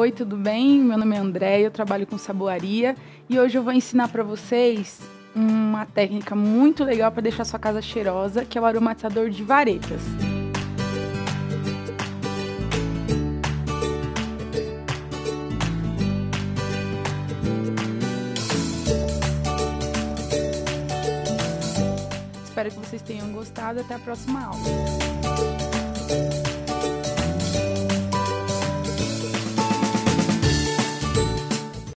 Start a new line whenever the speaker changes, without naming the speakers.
Oi, tudo bem? Meu nome é André, eu trabalho com saboaria e hoje eu vou ensinar para vocês uma técnica muito legal para deixar sua casa cheirosa, que é o aromatizador de varetas. Espero que vocês tenham gostado. Até a próxima aula.